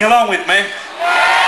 along with me.